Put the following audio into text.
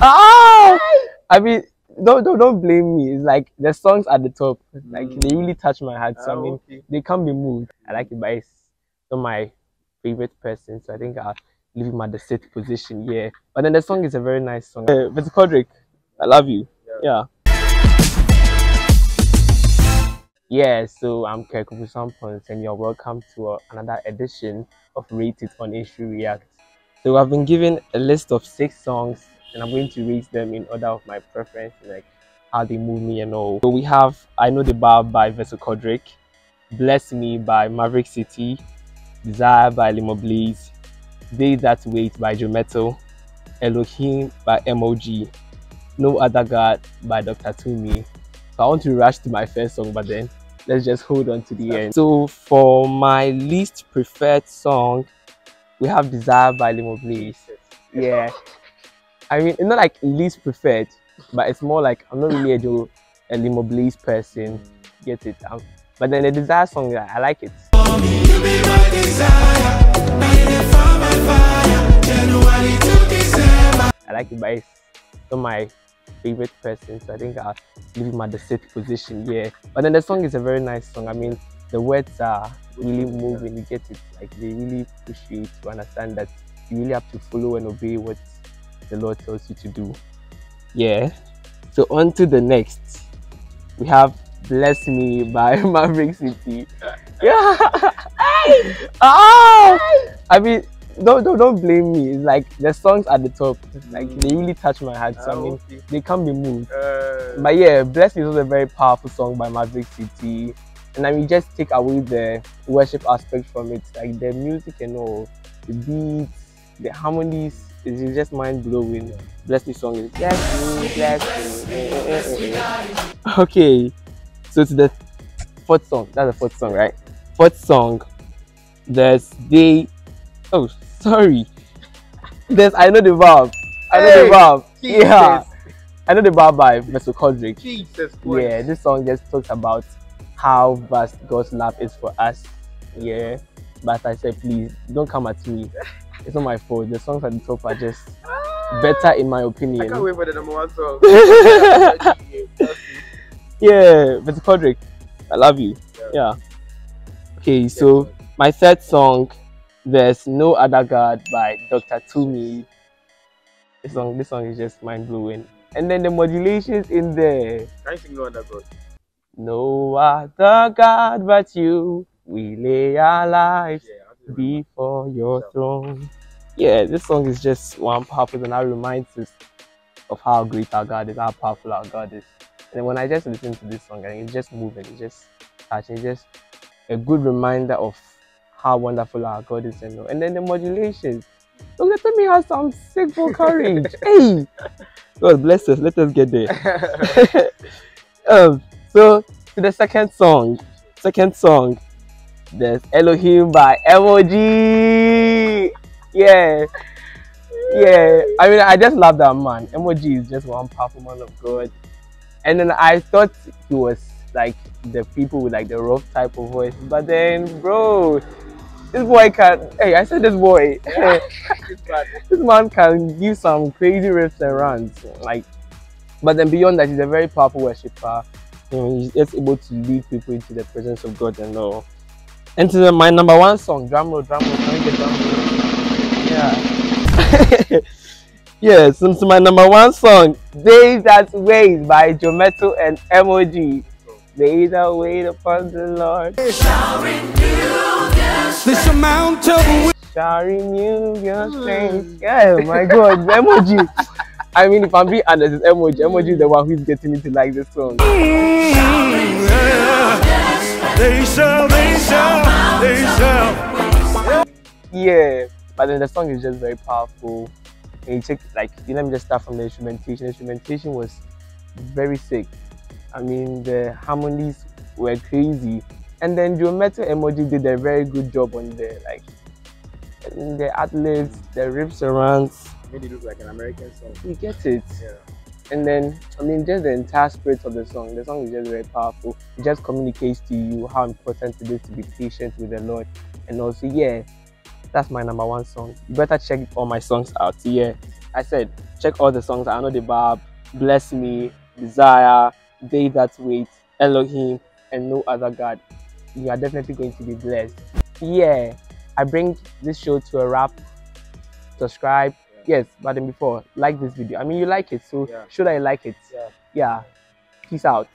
Oh, I mean, don't don't don't blame me. It's like the songs at the top, like Mm. they really touch my heart. So I Ah, mean, okay. they can't be moved. I like it, but it's not my favorite person. So I think I'll leave him at the sixth position. Yeah, but then the song is a very nice song. Uh, Mr. Chordrick, I love you. Yeah. Yeah, so I'm Kerkubu Sampons, and you're welcome to uh, another edition of Rated on InstruReact. So I've been given a list of six songs, and I'm going to rate them in order of my preference, like how they move me and all. So we have I Know the Bar by Vessel Chordrick, Bless Me by Maverick City, Desire by Limo Blaze, They That Wait by Joe Mettle, Elohim by MOG, No Other God by Dr. Tumi. So I want to rush to my first song, but then let's just hold on to the end. So for my least preferred song, we have Desire by Limoblaze. Yeah. I mean, it's not like least preferred, but it's more like I'm not really a Joe a Limo person. Get it? Um, but then the Desire song, yeah, I like it. I like it, but it's not my favorite person, so I think I'll leave him at the sixth position. Yeah, but then the song is a very nice song. I mean, the words are really moving. You get it? Like they really push you to understand that you really have to follow and obey what the Lord tells you to do. Yeah. So on to the next. We have "Bless Me" by Maverick City. Yeah. oh, I mean, don't, don't don't blame me. It's like the songs at the top, like they really touch my heart. So I Ah, mean, okay. they can't be moved. Uh, But yeah, Bless Me is also a very powerful song by Maverick City. And I mean, just take away the worship aspect from it, like the music and all, the beats, the harmonies, it's just mind blowing. Bless Me song Bless Me, Bless eh. Okay, so to the fourth song, that's the fourth song, right? Fourth song, there's Day. Oh, sorry. There's I Know the Vibe. I Know Hey, the Vibe. Jesus. Yeah. I Know the Vibe by Vessel Chordrick. Jesus Christ. Yeah, this song just talks about how vast God's love is for us. Yeah, but I said, please don't come at me. It's not my fault. The songs at the top are just ah! better in my I opinion. can't wait for the number one song. yeah, Mr. Chordrick, I love you. Yeah. Okay, so my third song, there's No Other God by Dr. Tumi. This song, this song is just mind blowing. And then the modulations in there. Can you sing no other God? No other God but you. We lay our lives Yeah, I have to remember. before your throne. Yeah, this song is just one powerful and that reminds us of how great our God is, how powerful our God is. And when I just listen to this song, and it's just moving, it's just touching, it's just a good reminder of how wonderful our God is and all. And then the modulations. Look, let me have some sick vocal range. hey! God bless us. Let us get there. um, so to the second song, second song, there's Elohim by MOG. Yeah, yeah. I mean, I just love that man. MOG is just one powerful man of God. And then I thought he was like the people with like the rough type of voice, but then, bro, this boy can. Hey, I said this boy. This man can give some crazy riffs and runs. Like, but then beyond that, he's a very powerful worshiper. You know, he's just able to lead people into the presence of God and all. And to the, my number one song, drum roll, drum roll, can we get drum roll? Yeah. yeah, to my number one song, Days That Wait by Joe Mettle and MOG. They that wait upon the Lord This amount of shall renew your strength. Yeah, my God, MOG. I mean, if I'm being honest, it's MOG. MOG is the one who's getting me to like this song. they shall, they shall, they shall. Yeah, but then the song is just very powerful. And you take like, you let me just start from the instrumentation. The instrumentation was very sick. I mean, the harmonies were crazy. And then Joe Mettle MOG did a very good job on the, like, the ad-libs, the rips around. Made it look like an American song. You get it. Yeah. And then, I mean, just the entire spirit of the song. The song is just very powerful. It just communicates to you how important it is to be patient with the Lord. And also, yeah, that's my number one song. You better check all my songs out. Yeah, I said, check all the songs. I know the Bab, Bless Me, Desire, They That Wait, Elohim, and No Other God. You are definitely going to be blessed. Yeah, I bring this show to a wrap. Subscribe. Yes, but then before, like this video. I mean, you like it, so Yeah. should I like it? Yeah. Yeah. Peace out.